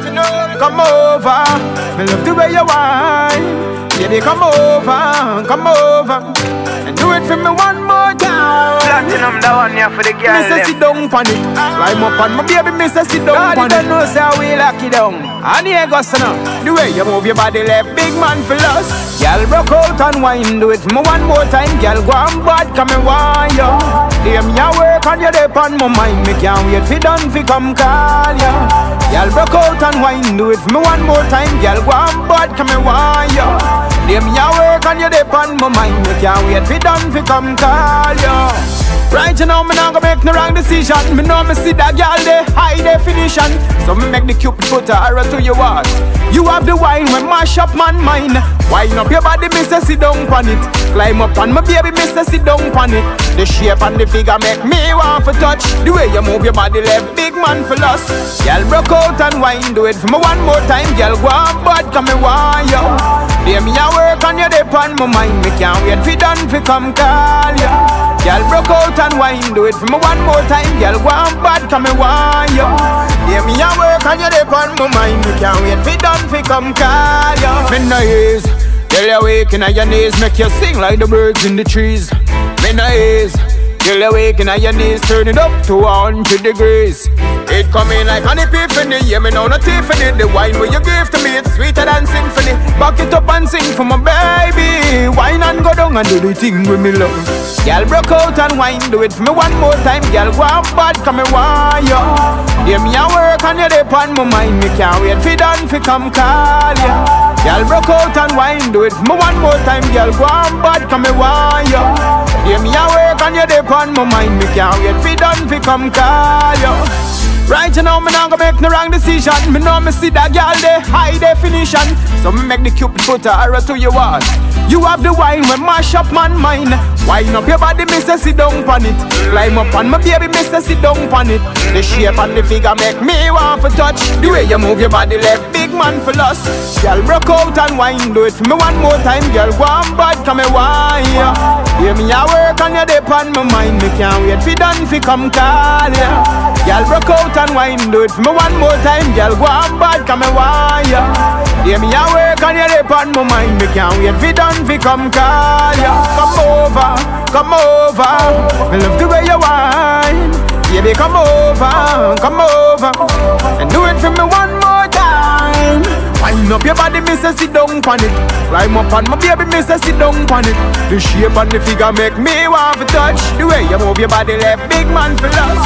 Come over, me love the way you whine. Baby, come over, come over, and do it for me one more time. Platinum, that one here for the girl. Me say sit down pon it, climb up on my baby. Me say sit down pon it. don't know say we lock it down. And here goes now. The way you move your body left, big man for us. Girl, broke out and wine, do it for me one more time. Girl, go on bad, come and wine yo. Damn, you work and you dip on my mind. Me can't wait for done fi come call ya. Girl, broke out and wine, do it for me one more time. Girl, go on bad, come and wine yo. Damn, you work and you dip on my mind. Me can't wait for done fi come call ya. Right you now, me not gonna make no wrong decision. Me know me see that girl the high definition. So me make the cupid put a arrow to your heart. You have the wine when mash up man mind. Wine up your body, me sit down pon it. Climb up on my baby, me sit down pon it. The shape and the figure make me want to touch. The way you move your body left, man for loss. Girl broke out and wine, do it for me one more time. Girl go on bad, come me want you. Damn, me a work on your dip on my mind. Me can't wait for done fi come call you. Girl broke out and wine, do it for me one more time. Girl go on bad, come me want you. Damn, me a work on your dip on my mind. Me can't wait for done fi come call you. Me no ease. Girl, you waking on your knees, make you sing like the birds in the trees. Me no ease. Girl, you waking on your knees, turn it up to 100 degrees. It coming like an epiphany, yeah, me know not Tiffany. The wine when you give to me, it's sweeter than symphony. Back it up and sing for my baby. Wine and go down and do the thing with me love. Girl, broke out and wine, do it for me one more time. Girl, go on bad, come me want you. Yeah, me a work and you dip on my mind. Me can't wait for done fi come call ya. Girl, broke out and wine, do it for me one more time. Girl, go on bad, come me want you. Yeah, me a work and you dip on my mind. Me can't wait fi done fi come call ya. Right now, me not gonna make no wrong decision. Me know me see that girl the high definition. So me make the cupid put a arrow to your heart. You have the wine when mash up man mind. Wine up your body, me sit down pon it. Climb up on my baby, me sit down pon it. The shape and the figure make me want to touch. The way you move your body left, big man for loss. Girl, broke out and wine, do it for me one more time. Girl, go on bad, come and wine. Yeah, yeah me a work and you dip on my mind. Me can't wait for done fi come call ya. Girl, broke out and wine, do it for me one more time. Girl, go on bad, come and wine. Yeah, yeah me a work and you dip on my mind. Me can't wait fi done fi come call ya. Come over, come over. Me love the way you whine. Baby, come over, come over, and do it for me one more time. Wind up your body, me say sit down pon it. Climb up on my baby, me say sit down pon it. The shape and the figure make me want to touch. The way you move your body left, big man for love.